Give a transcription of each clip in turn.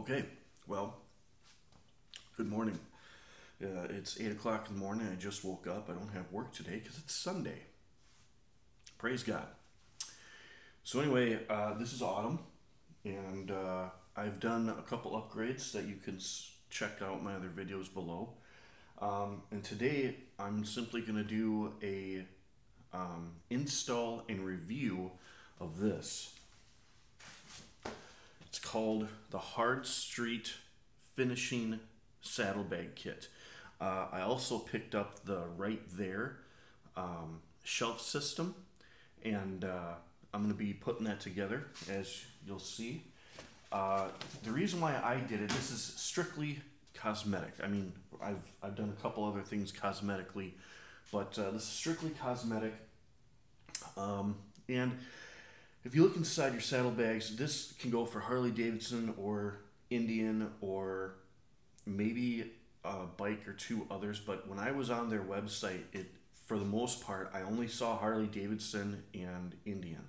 Okay, well, good morning. Uh, it's 8 o'clock in the morning. I just woke up. I don't have work today because it's Sunday. Praise God. So, anyway, uh, this is autumn, and uh, I've done a couple upgrades that you can check out my other videos below. Um, and today, I'm simply going to do a um, install and review of this. It's called the Hardstreet Finishing Saddlebag Kit. Uh, I also picked up the Right There um, shelf system, and uh, I'm going to be putting that together, as you'll see. Uh, the reason why I did it, this is strictly cosmetic. I mean, I've, I've done a couple other things cosmetically, but uh, this is strictly cosmetic. Um, and if you look inside your saddlebags, this can go for Harley Davidson or Indian or maybe a bike or two others. But when I was on their website, it for the most part I only saw Harley Davidson and Indian.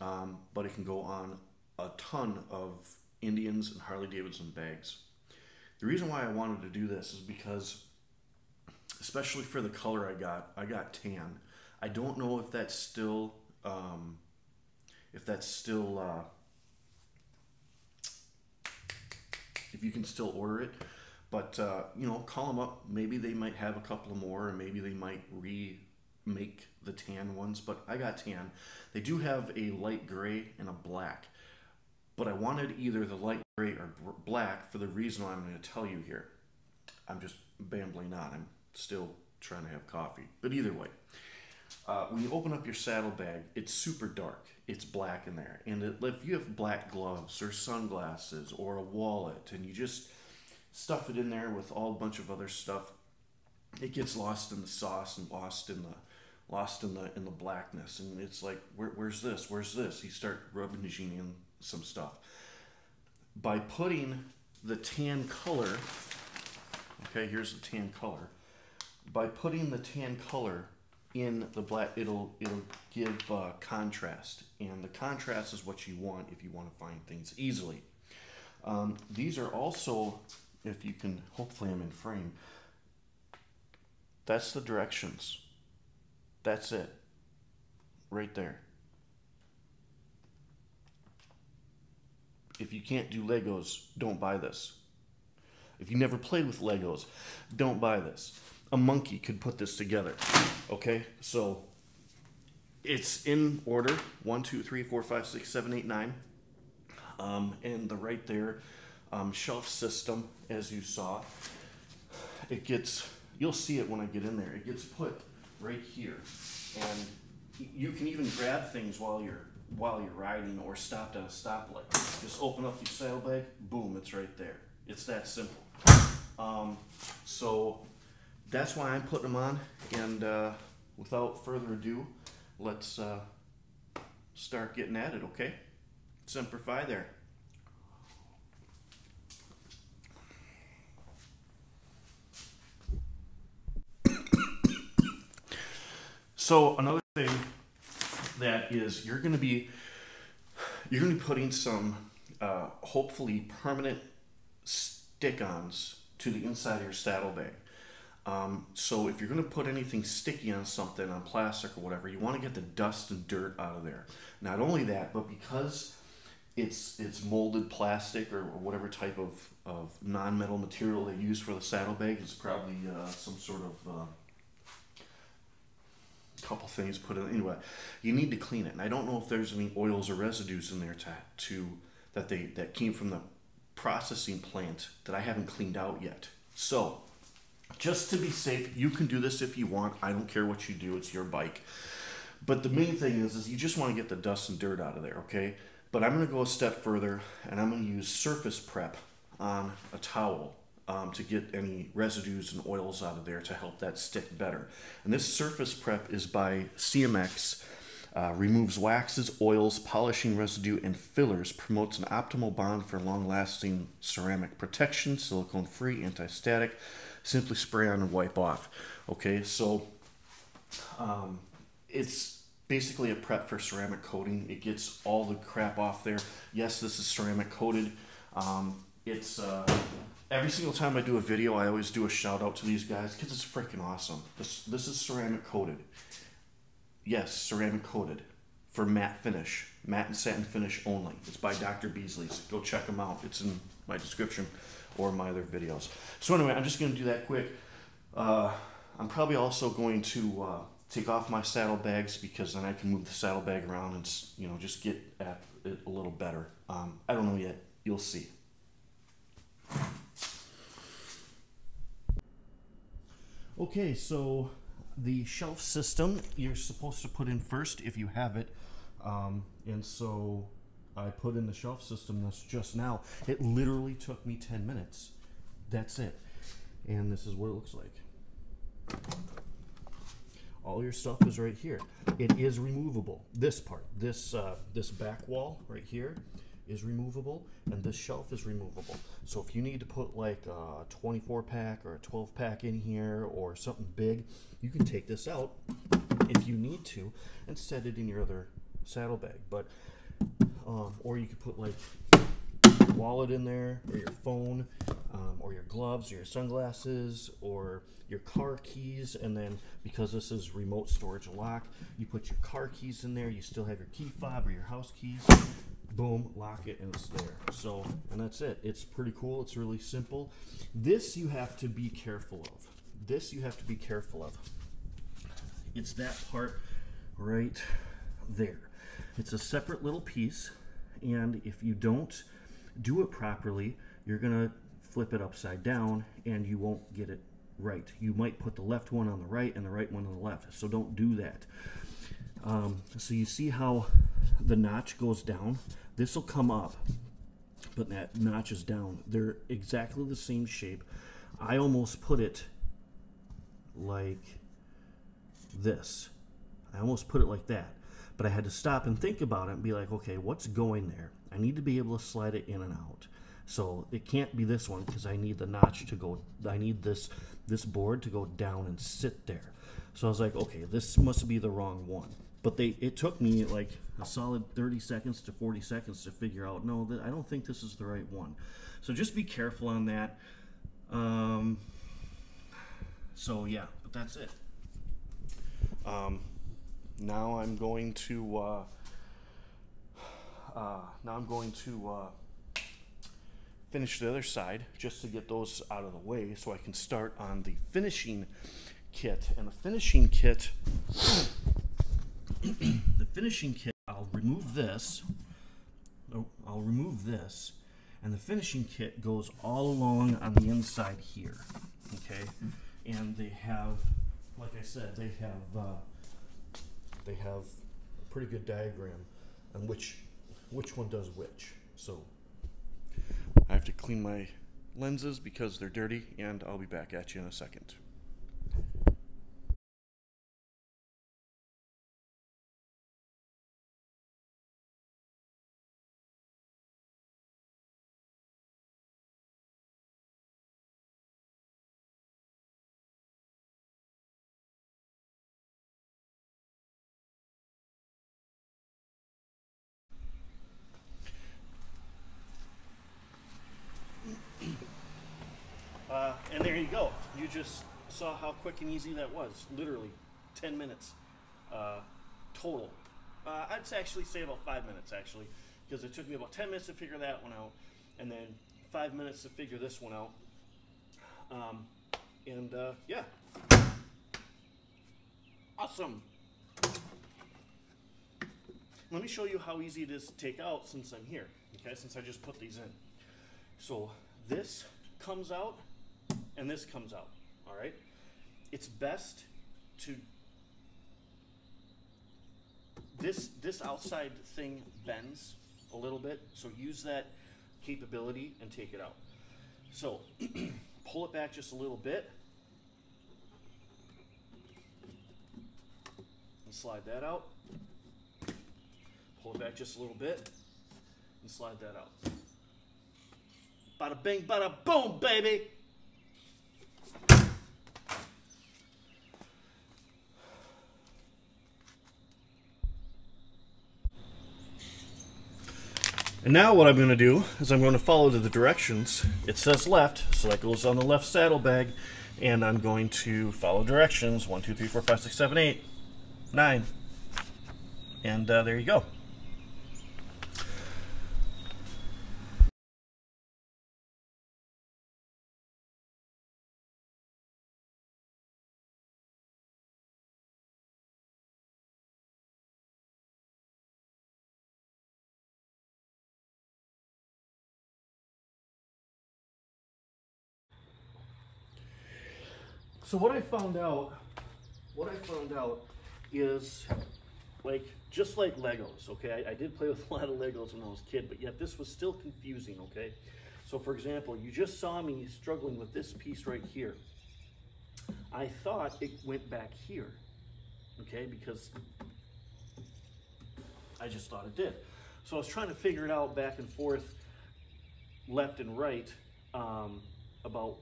Um, but it can go on a ton of Indians and Harley Davidson bags. The reason why I wanted to do this is because, especially for the color I got, I got tan. I don't know if that's still um, if that's still uh, if you can still order it. But uh, you know call them up. Maybe they might have a couple more or maybe they might remake the tan ones. But i got tan. They do have a light gray and a black. But i wanted either the light gray or black for the reason i'm going to tell you here. I'm just bambling on. I'm still trying to have coffee. But either way uh, when you open up your saddlebag, it's super dark. It's black in there. And it, if you have black gloves or sunglasses or a wallet and you just stuff it in there with all a bunch of other stuff, it gets lost in the sauce and lost in the lost in the in the blackness. And it's like, Where, where's this? Where's this? You start rubbing in some stuff. By putting the tan color, okay, here's the tan color. By putting the tan color in the black it'll it'll give uh, contrast. And the contrast is what you want if you want to find things easily. Um, these are also if you can hopefully i'm in frame. That's the directions. That's it. Right there. If you can't do legos don't buy this. If you never played with legos don't buy this a monkey could put this together. Okay, so it's in order one, two, three, four, five, six, seven, eight, nine. Um, and the right there um, shelf system, as you saw, it gets, you'll see it when I get in there, it gets put right here. And you can even grab things while you're while you're riding or stopped at a stoplight. Just open up your saddlebag, boom, it's right there. It's that simple. Um, so that's why I'm putting them on. And uh, without further ado, let's uh, start getting at it, okay? Simplify there. so another thing that is you're going to be you're going to be putting some uh, hopefully permanent stick-ons to the inside of your saddlebag. Um, so if you're going to put anything sticky on something, on plastic or whatever, you want to get the dust and dirt out of there. Not only that, but because it's it's molded plastic or, whatever type of, of non-metal material they use for the saddlebag, it's probably uh, some sort of uh, couple things put in. Anyway, you need to clean it. And I don't know if there's any oils or residues in there to, to that they that came from the processing plant that I haven't cleaned out yet. So just to be safe, you can do this if you want. I don't care what you do, it's your bike. But the main thing is, is you just want to get the dust and dirt out of there, okay? But I'm going to go a step further, and I'm going to use surface prep on a towel um, to get any residues and oils out of there to help that stick better. And this surface prep is by CMX. Uh, removes waxes, oils, polishing residue, and fillers. Promotes an optimal bond for long-lasting ceramic protection. Silicone-free, anti-static simply spray on and wipe off. Okay, so um, it's basically a prep for ceramic coating. It gets all the crap off there. Yes, this is ceramic coated. Um, it's uh, every single time I do a video, I always do a shout out to these guys because it's freaking awesome. This this is ceramic coated. Yes, ceramic coated for matte finish, matte and satin finish only. It's by Dr. Beasley's. Go check them out. It's in my description or my other videos. So anyway, I'm just going to do that quick. Uh, I'm probably also going to uh, take off my saddlebags because then I can move the saddlebag around and you know just get at it a little better. Um, I don't know yet. You'll see. Okay, so the shelf system you're supposed to put in first if you have it. Um, and so I put in the shelf system this just now. It literally took me 10 minutes. That's it. And this is what it looks like. All your stuff is right here. It is removable. This part, this uh, this back wall right here is removable and this shelf is removable. So if you need to put like a 24 pack or a 12 pack in here or something big, you can take this out if you need to and set it in your other saddlebag. But um, or you could put like your wallet in there or your phone um, or your gloves or your sunglasses or your car keys and then because this is remote storage lock you put your car keys in there you still have your key fob or your house keys boom, lock it, and it's there. So, and that's it. It's pretty cool. It's really simple. This you have to be careful of. This you have to be careful of. It's that part right there. It's a separate little piece, and if you don't do it properly, you're gonna flip it upside down and you won't get it right. You might put the left one on the right and the right one on the left, so don't do that. Um, so you see how the notch goes down? This will come up, but that notch is down. They're exactly the same shape. I almost put it like this. I almost put it like that. But I had to stop and think about it and be like, okay, what's going there? I need to be able to slide it in and out. So it can't be this one because I need the notch to go, I need this, this board to go down and sit there. So I was like, okay, this must be the wrong one but they it took me like a solid 30 seconds to 40 seconds to figure out no I don't think this is the right one so just be careful on that um, so yeah but that's it um, now I'm going to uh, uh, now I'm going to uh, finish the other side just to get those out of the way so I can start on the finishing kit and the finishing kit the finishing kit, I'll remove this. Oh, I'll remove this. And the finishing kit goes all along on the inside here. Okay? And they have, like I said, they have uh, they have a pretty good diagram on which which one does which. So I have to clean my lenses because they're dirty and I'll be back at you in a second. Uh, and there you go. You just saw how quick and easy that was. Literally, 10 minutes uh, total. Uh, I'd actually say about five minutes, actually, because it took me about 10 minutes to figure that one out, and then five minutes to figure this one out. Um, and uh, yeah. Awesome. Let me show you how easy it is to take out since I'm here, okay, since I just put these in. So this comes out and this comes out, all right? It's best to, this, this outside thing bends a little bit, so use that capability and take it out. So pull it back just a little bit and slide that out. Pull it back just a little bit and slide that out. Bada bing, bada boom, baby! And now what I'm going to do is I'm going to follow the directions. It says left, so that goes on the left saddlebag. And I'm going to follow directions. 1, 2, 3, 4, 5, 6, 7, 8, 9. And uh, there you go. So what I found out, what I found out is like just like Legos, okay? I, I, did play with a lot of Legos when I was a kid, but yet this was still confusing, okay? So for example, you just saw me struggling with this piece right here. I thought it went back here, okay? Because I just thought it did. So I was trying to figure it out back and forth, left and right, um, about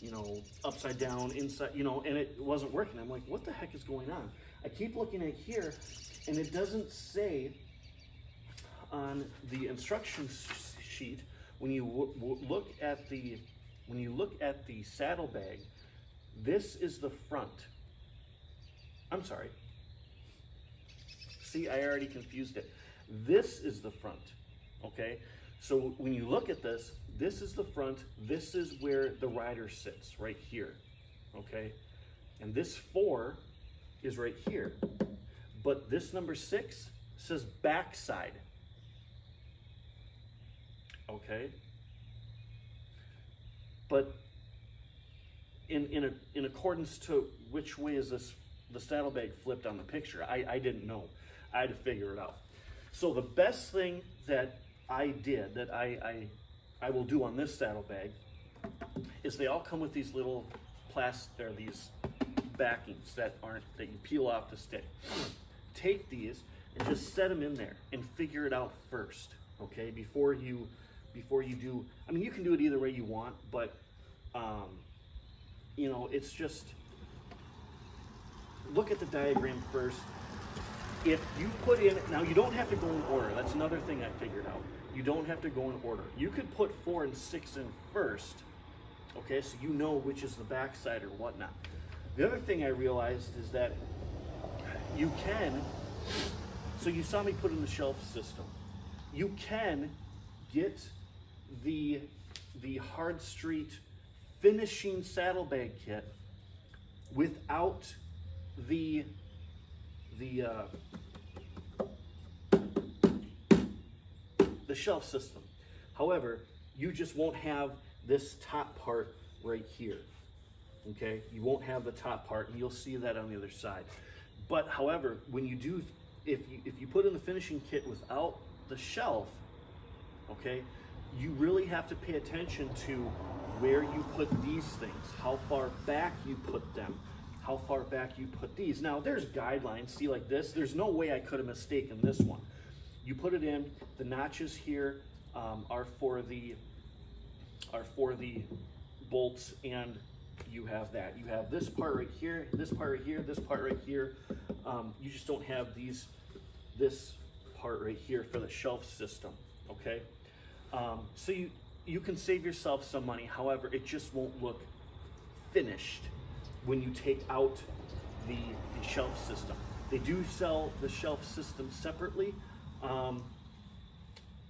you know, upside down, inside, you know, and it wasn't working. I'm like, what the heck is going on? I keep looking at here, and it doesn't say on the instruction sheet when you look at the when you look at the saddlebag, this is the front. I'm sorry. See, I already confused it. This is the front, okay? So when you look at this, this is the front. This is where the rider sits, right here. Okay? And this four is right here. But this number six says backside. Okay? But in, in, a, in accordance to which way is this the saddlebag flipped on the picture, I, I didn't know. I had to figure it out. So the best thing that I did, that I, I I will do on this saddlebag is they all come with these little plastic, or these backings that aren't, that you peel off the stick. Take these and just set them in there and figure it out first, okay? Before you, before you do, I mean, you can do it either way you want, but, um, you know, it's just, look at the diagram first. If you put in, now you don't have to go in order. That's another thing I figured out you don't have to go in order. You could put four and six in first, okay, so you know which is the backside or whatnot. The other thing I realized is that you can, so you saw me put in the shelf system. You can get the, the Hardstreet finishing saddlebag kit without the, the, uh, the shelf system. However, you just won't have this top part right here. Okay, you won't have the top part and you'll see that on the other side. But however, when you do, if you, if you put in the finishing kit without the shelf, okay, you really have to pay attention to where you put these things, how far back you put them, how far back you put these. Now there's guidelines, see like this, there's no way I could have mistaken this one. You put it in, the notches here um, are for the are for the bolts and you have that. You have this part right here, this part right here, this part right here. Um, you just don't have these, this part right here for the shelf system, okay? Um, so you, you can save yourself some money. However, it just won't look finished when you take out the, the shelf system. They do sell the shelf system separately, um,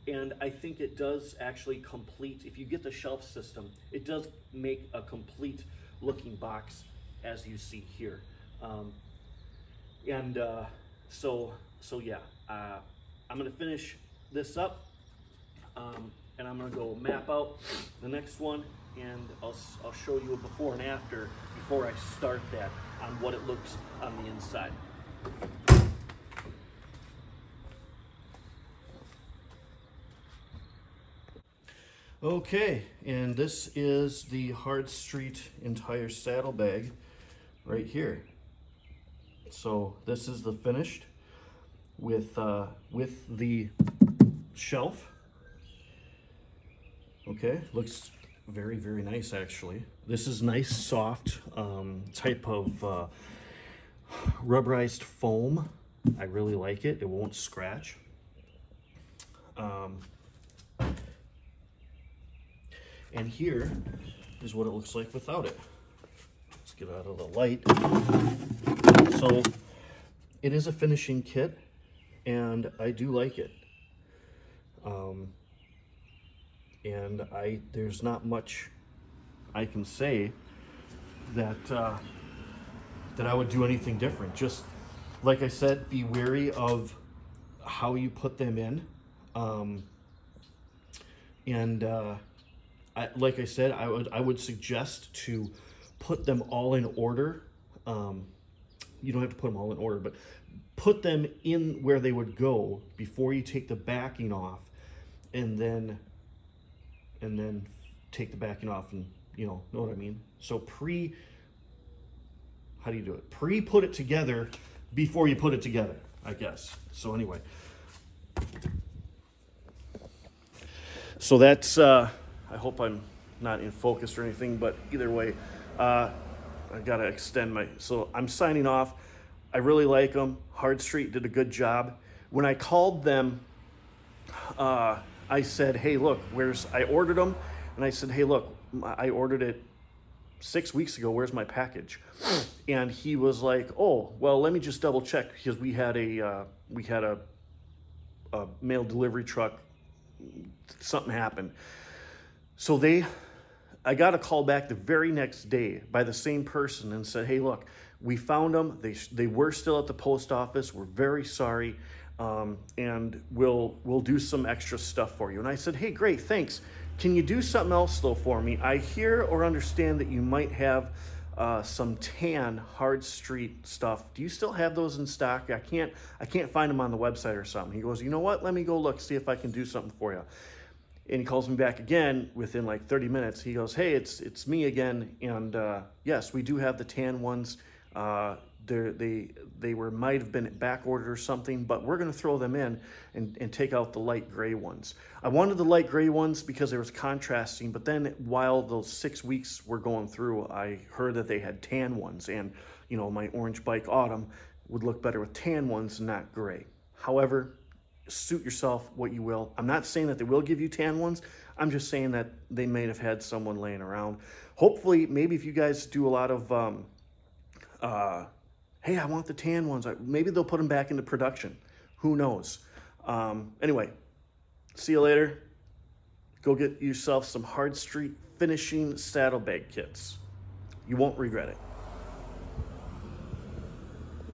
and I think it does actually complete, if you get the shelf system, it does make a complete looking box as you see here. Um, and uh, so, so yeah, uh, I'm gonna finish this up um, and I'm gonna go map out the next one and I'll, I'll show you a before and after before I start that on what it looks on the inside. Okay, and this is the Hardstreet entire saddlebag right here. So this is the finished with uh, with the shelf. Okay, looks very, very nice actually. This is nice, soft um, type of uh, rubberized foam. I really like it. It won't scratch. Um, and here is what it looks like without it. Let's get out of the light. So it is a finishing kit and I do like it. Um, and I there's not much I can say that uh, that I would do anything different. Just like I said, be wary of how you put them in. Um, and uh, Like I said, I would I would suggest to put them all in order. Um, you don't have to put them all in order, but put them in where they would go before you take the backing off, and then and then take the backing off and you know know what I mean. So pre, how do you do it? Pre put it together before you put it together, I guess. So anyway. So that's, uh, I hope I'm not in focus or anything, but either way, uh, I gotta extend my, so I'm signing off. I really like them. Hardstreet did a good job. When I called them, uh, I said, hey, look, where's, I ordered them, and I said, hey, look, I ordered it six weeks ago, where's my package? And he was like, oh, well, let me just double check, because we had a, uh, we had a, a mail delivery truck, something happened. So they, I got a call back the very next day by the same person and said, hey, look, we found them. They, they were still at the post office. We're very sorry. Um, and we'll, we'll do some extra stuff for you. And I said, hey, great, thanks. Can you do something else though for me? I hear or understand that you might have uh, some tan Hardstreet stuff. Do you still have those in stock? I can't I can't find them on the website or something. He goes, you know what? Let me go look, see if I can do something for you. And he calls me back again within like 30 minutes. He goes, hey, it's it's me again, and uh, yes, we do have the tan ones. Uh, they they were might have been back ordered or something, but we're going to throw them in and, and take out the light gray ones. I wanted the light gray ones because there was contrasting, but then while those six weeks were going through, I heard that they had tan ones, and you know my orange bike autumn would look better with tan ones, not gray. However, suit yourself what you will. I'm not saying that they will give you tan ones. I'm just saying that they may have had someone laying around. Hopefully, maybe if you guys do a lot of um, uh, hey, I want the tan ones. Maybe they'll put them back into production. Who knows? Um, anyway, see you later. Go get yourself some Hardstreet finishing saddlebag kits. You won't regret it.